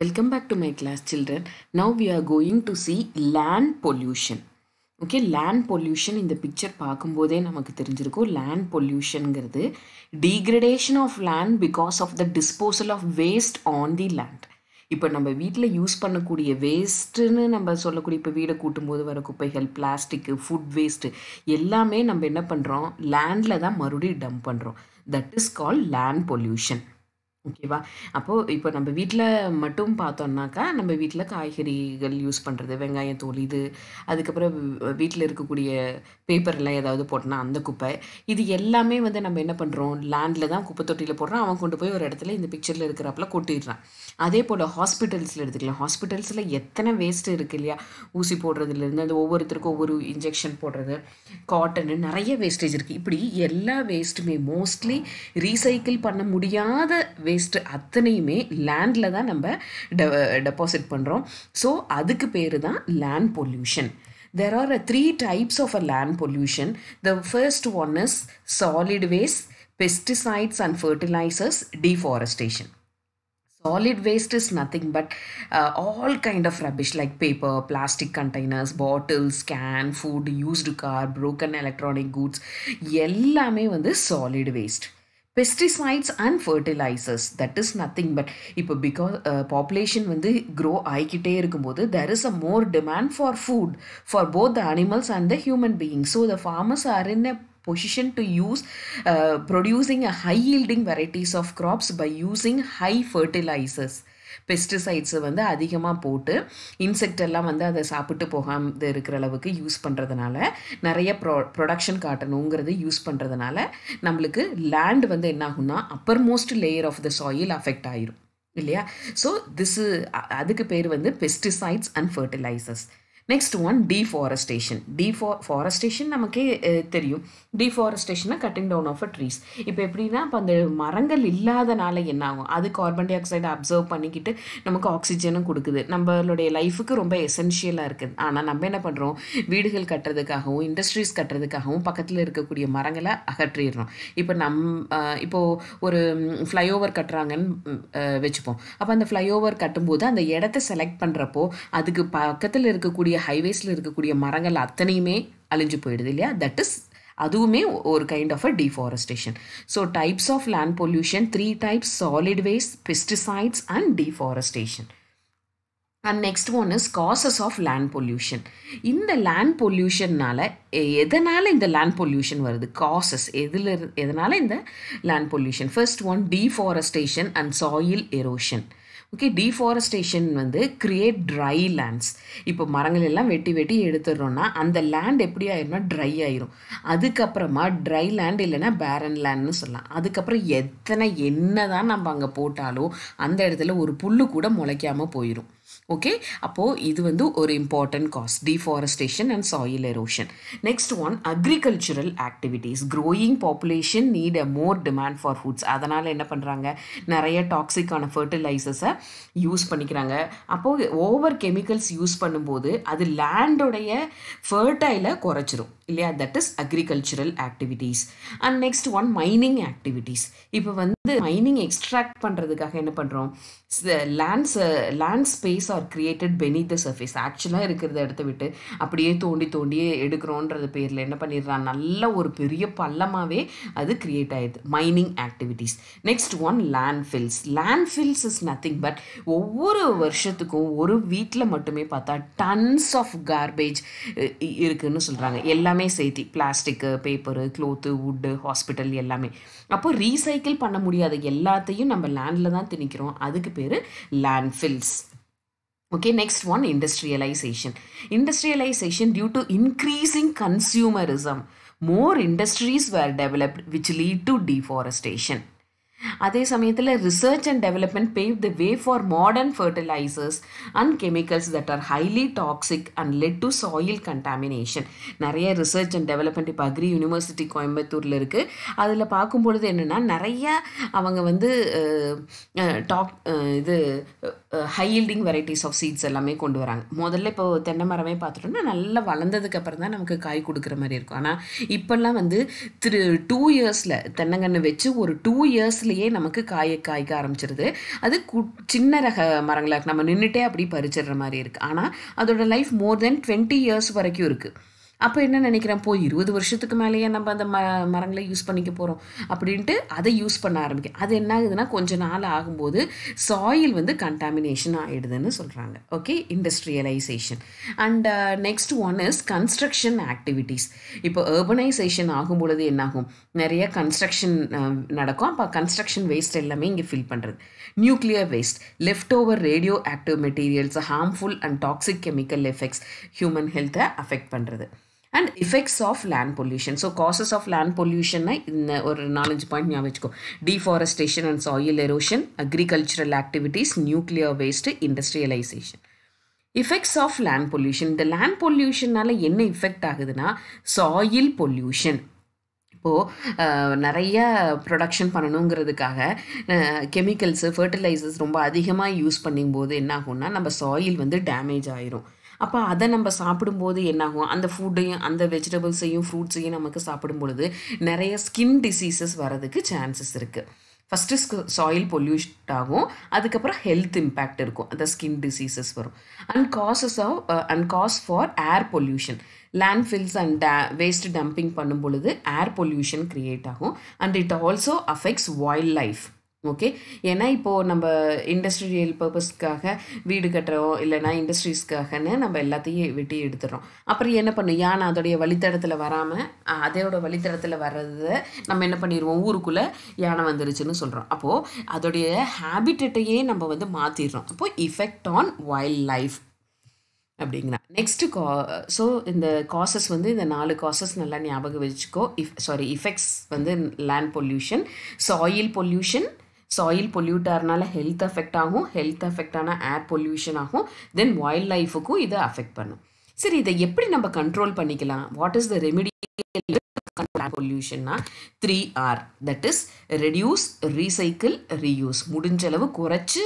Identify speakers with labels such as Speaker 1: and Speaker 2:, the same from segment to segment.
Speaker 1: Welcome back to my class children. Now we are going to see land pollution. Okay land pollution இந்த picture பார்க்கும்போதே நமக்கு தெரிஞ்சிருக்கும். Land பொல்யூஷனுங்கிறது degradation of land because of the disposal of waste on the land இப்போ நம்ம வீட்டில் use பண்ணக்கூடிய வேஸ்ட்டுன்னு நம்ம சொல்லக்கூடிய இப்போ வீடை கூட்டும்போது வர குப்பைகள் பிளாஸ்டிக்கு ஃபுட் வேஸ்ட்டு எல்லாமே நம்ம என்ன பண்ணுறோம் லேண்டில் தான் மறுபடியும் டம்ப் பண்ணுறோம் that is call land pollution ஓகேவா? அப்போது இப்போ நம்ம வீட்டில் மட்டும் பார்த்தோம்னாக்கா நம்ம வீட்டில் காய்கறிகள் யூஸ் பண்ணுறது வெங்காயம் தோல் இது அதுக்கப்புறம் வீட்டில் இருக்கக்கூடிய பேப்பரில் ஏதாவது போட்டோன்னா அந்த குப்பை இது எல்லாமே வந்து நம்ம என்ன பண்ணுறோம் லேண்டில் தான் குப்பை தொட்டியில் போடுறோம். அவன் கொண்டு போய் ஒரு இடத்துல இந்த பிக்சரில் இருக்கிறப்பல கொட்டிடுறான். அதே போல் ஹாஸ்பிட்டல்ஸில் எடுத்துக்கலாம். ஹாஸ்பிட்டல்ஸில் எத்தனை வேஸ்ட்டு இருக்குது இல்லையா? ஊசி போடுறதுலேருந்து அந்த ஒவ்வொருத்தருக்கும் ஒவ்வொரு இன்ஜெக்ஷன் போடுறது காட்டனு நிறைய வேஸ்டேஜ் இருக்குது இப்படி எல்லா வேஸ்ட்டுமே மோஸ்ட்லி ரீசைக்கிள் பண்ண முடியாத வேஸ்ட்டு அத்தனையுமே லேண்டில் தான் நம்ம டெ டெபாசிட் பண்ணுறோம் ஸோ அதுக்கு பேர் தான் land pollution there are uh, three types of a land pollution the first one is solid waste pesticides and fertilizers deforestation solid waste is nothing but uh, all kind of rubbish like paper plastic containers bottles can food used car broken electronic goods எல்லாமே வந்து solid waste pesticides and fertilizers that is nothing but இப்போ because population வந்து grow ஆகிக்கிட்டே இருக்கும்போது there is a more demand for food for both the animals and the human being so the farmers are in a position to use uh, producing a high yielding varieties of crops by using high fertilizers. பெஸ்டிசைட்ஸை வந்து அதிகமாக போட்டு insect எல்லாம் வந்து அதை சாப்பிட்டு போகாமல் இருக்கிற அளவுக்கு யூஸ் பண்ணுறதுனால நிறைய ப்ரொ ப்ரொடக்ஷன் காட்டணுங்கிறது யூஸ் பண்ணுறதுனால நம்மளுக்கு லேண்ட் வந்து என்ன ஆகும்னா upper most layer of the soil affect ஆயிரும். இல்லையா? ஸோ திஸ் அதுக்கு பேர் வந்து pesticides and fertilizers next one deforestation deforestation நமக்கே தெரியும். டீஃபாரஸ்டேஷன்னா cutting down of a trees இப்போ எப்படின்னா இப்போ அந்த மரங்கள் இல்லாதனால என்ன ஆகும்? அது கார்பன் டை ஆக்சைடை அப்சர்வ் பண்ணிக்கிட்டு நமக்கு ஆக்சிஜனும் கொடுக்குது. நம்மளுடைய லைஃபுக்கு ரொம்ப எசென்ஷியலாக இருக்குது. ஆனால் நம்ம என்ன பண்ணுறோம் வீடுகள் கட்டுறதுக்காகவும் இண்டஸ்ட்ரீஸ் கட்டுறதுக்காகவும் பக்கத்தில் இருக்கக்கூடிய மரங்களை அகற்றிடுறோம். இப்போ நம் இப்போது ஒரு ஃப்ளைஓவர் கட்டுறாங்கன்னு வச்சுப்போம். அப்போ அந்த ஃப்ளைஓவர் கட்டும்போது அந்த இடத்த செலக்ட் பண்ணுறப்போ அதுக்கு பக்கத்தில் இருக்கக்கூடிய ஹைவேஸில் இருக்கக்கூடிய மரங்கள் அத்தனையுமே அழிஞ்சு போயிடுது இல்லையா? தட் இஸ் அதுவுமே ஒரு kind of a deforestation so types of land pollution three types solid waste pesticides and deforestation and next one is causes of land pollution இந்த லேண்ட் பொல்யூஷன்னால் எதனால் இந்த லேண்ட் பொல்யூஷன் வருது? காசஸ் எதில் எதனால் இந்த land pollution first one deforestation and soil erosion okay deforestation வந்து create dry lands இப்போ மரங்கள் எல்லாம் வெட்டி வெட்டி எடுத்துடுறோன்னா அந்த லேண்ட் எப்படி ஆயிரும்னா ட்ரை ஆயிரும். அதுக்கப்புறமா ட்ரை லேண்ட் இல்லைன்னா பேரன் லேண்ட்னு சொல்லலாம். அதுக்கப்புறம் எத்தனை என்ன தான் நம்ம அங்கே போட்டாலும் அந்த இடத்துல ஒரு புல்லு கூட முளைக்காமல் போயிடும் ஓகே அப்போது இது வந்து ஒரு important cause deforestation and soil erosion next one agricultural activities growing population need a more demand for foods அதனால் என்ன பண்ணுறாங்க நிறைய டாக்ஸிக்கான ஃபர்டிலைசர்ஸை யூஸ் பண்ணிக்கிறாங்க. அப்போது ஓவர் கெமிக்கல்ஸ் யூஸ் பண்ணும்போது அது லேண்டோடைய ஃபர்டைலை குறைச்சிரும். இல்லையா? That is agricultural activities and next one mining activities இப்போ வந்து மைனிங் எக்ஸ்ட்ராக்ட் பண்ணுறதுக்காக என்ன பண்ணுறோம் lands land space are created beneath the surface ஆக்சுவலாக இருக்கிறத இடத்த விட்டு அப்படியே தோண்டி தோண்டியே எடுக்கிறோன்றது பேரில் என்ன பண்ணிடுறான்? நல்ல ஒரு பெரிய பள்ளமாகவே அது கிரியேட் ஆயிடுது. Mining activities next one landfills landfills is nothing but ஒவ்வொரு வருஷத்துக்கும் ஒரு வீட்டில் மட்டுமே பார்த்தா டன்ஸ் ஆஃப் கார்பேஜ் இருக்குன்னு சொல்கிறாங்க எல்லாமே சேர்த்தி plastic paper cloth wood hospital எல்லாமே. அப்போ ரீசைக்கிள் பண்ண முடியும். முடியாது எல்லாத்தையும் நம்ம லேண்டில் தான் திணிக்கிறோம் அதுக்கு பேர் landfills okay next one industrialization industrialization due to increasing consumerism more industries were developed which lead to deforestation அதே சமயத்தில் research and development pave the way for modern fertilizers and chemicals that are highly toxic and led to soil contamination நிறைய research and development இப்போ agri university கோயம்புத்தூரில் இருக்குது அதில் பார்க்கும்பொழுது என்னென்னா நிறைய அவங்க வந்து டாக் இது high yielding varieties of seeds எல்லாமே கொண்டு வராங்க. முதல்ல இப்போ தென்னை மரமே பார்த்துட்டோம்னா நல்லா வளர்ந்ததுக்கு அப்புறம் தான் நமக்கு காய் கொடுக்குற மாதிரி இருக்கும். ஆனால் இப்போல்லாம் வந்து திரு டூ இயர்ஸில் தென்னங்கன்று வச்சு ஒரு டூ இயர்ஸில் மாதத்துலேயே நமக்கு காய காய்க்க ஆரம்பிச்சிருது. அது கு சின்ன ரக மரங்களாக நம்ம நின்றுட்டே அப்படி பறிச்சிடுற மாதிரி இருக்குது ஆனால் அதோட life more than twenty years வரைக்கும் இருக்குது அப்போ என்ன நினைக்கிறேன்? போய் இருபது வருஷத்துக்கு மேலேயே நம்ம அந்த ம மரங்களை யூஸ் பண்ணிக்க போகிறோம் அப்படின்ட்டு அதை யூஸ் பண்ண ஆரம்பிக்கும் அது என்ன ஆகுதுன்னா கொஞ்ச நாள் ஆகும்போது சாயில் வந்து கண்டாமினேஷன் ஆகிடுதுன்னு சொல்கிறாங்க okay industrialization and next one is construction activities இப்போ ஏர்பனைசேஷன் ஆகும் பொழுது என்னாகும்? நிறைய கன்ஸ்ட்ரக்ஷன் uh, நடக்கும். அப்போ கன்ஸ்ட்ரக்ஷன் வேஸ்ட் எல்லாமே இங்கே ஃபில் பண்ணுறது nuclear waste left over radioactive materials harmful and toxic chemical effects human ஹெல்த்தை அஃபெக்ட் பண்ணுறது and effects of land pollution so causes of land பொல்யூஷன்னா இந்த ஒரு நாலஞ்சு பாயிண்ட் ஞாபகம் வச்சுக்கோ. Deforestation and soil erosion agricultural activities nuclear waste industrialization effects of land pollution இந்த land பொல்யூஷனால் என்ன இஃபெக்ட் ஆகுதுன்னா சாயில் பொல்யூஷன் இப்போது நிறைய ப்ரொடக்ஷன் பண்ணணுங்கிறதுக்காக கெமிக்கல்ஸு ஃபர்டிலைசர்ஸ் ரொம்ப அதிகமாக யூஸ் பண்ணும்போது என்ன ஆகும்னா நம்ம சாயில் வந்து டேமேஜ் ஆயிரும். அப்போ அதை நம்ம சாப்பிடும்போது என்னாகும்? அந்த ஃபுட்டையும் அந்த வெஜிடபிள்ஸையும் ஃப்ரூட்ஸையும் நமக்கு சாப்பிடும் பொழுது நிறைய ஸ்கின் டிசீசஸ் வரதுக்கு சான்சஸ் இருக்குது ஃபஸ்ட்டு சாயில் பொல்யூஷன் ஆகும். அதுக்கப்புறம் ஹெல்த் இம்பேக்ட் இருக்கும். அந்த ஸ்கின் டிசீசஸ் வரும். And causes of and cause for air pollution landfills and the waste dumping பண்ணும் பொழுது ஏர் பொல்யூஷன் க்ரியேட் ஆகும். And it also affects wildlife okay ஏன்னா இப்போது நம்ம இண்டஸ்ட்ரியல் பர்பஸ்க்காக வீடு கட்டுறோம் இல்லைனா இண்டஸ்ட்ரீஸ்க்காகன்னு நம்ம எல்லாத்தையும் வெட்டி எடுத்துடுறோம். அப்புறம் என்ன பண்ணும்? யானை அதோடைய வழித்தடத்தில் வராமல் அதோட வழித்தடத்தில் வர்றதை நம்ம என்ன பண்ணிடுவோம்? ஊருக்குள்ளே யானை வந்துருச்சுன்னு சொல்கிறோம் அப்போது அதோடைய ஹேபிட்டட்டையே நம்ம வந்து மாற்றிடுறோம் அப்போது இஃபெக்ட் ஆன் வைல்ட் லைஃப் அப்படிங்கிறா. நெக்ஸ்ட்டு கா ஸோ இந்த காசஸ் வந்து இந்த நாலு காசஸ் நல்லா ஞாபகம் வச்சுக்கோ. இஃப் சாரி இஃபெக்ட்ஸ் வந்து land pollution soil pollution soil பொல்யூட்டார்னால health affect ஆகும் ஹெல்த் அஃபெக்ட் ஆனால் ஏர் பொல்யூஷன் ஆகும் தென் வைல்ட் லைஃபுக்கும் இதை அஃபெக்ட் பண்ணும். சரி இதை எப்படி நம்ம கண்ட்ரோல் பண்ணிக்கலாம்? What is the remedy பொல்யூஷன்னா three R that is reduce recycle reuse முடிஞ்ச அளவு குறைச்சி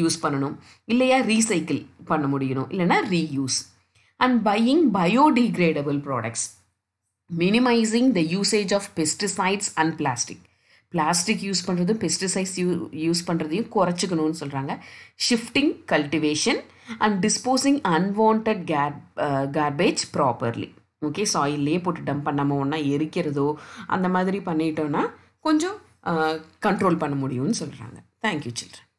Speaker 1: யூஸ் பண்ணணும். இல்லையா ரீசைக்கிள் பண்ண முடியணும். இல்லைனா reuse and buying biodegradable products minimizing the usage of pesticides and plastic plastic use பண்ணுறதும் பெஸ்டிசைட்ஸ் யூ யூஸ் பண்ணுறதையும் குறைச்சிக்கணும்னு சொல்கிறாங்க shifting cultivation and disposing unwanted care garbage properly okay சாயிலே போட்டு டம்ப் பண்ணாமல் ஒன்றா எரிக்கிறதோ அந்த மாதிரி பண்ணிட்டோன்னா கொஞ்சம் uh, கண்ட்ரோல் பண்ண முடியும்னு சொல்கிறாங்க தேங்க்யூ சில்ட்ரன்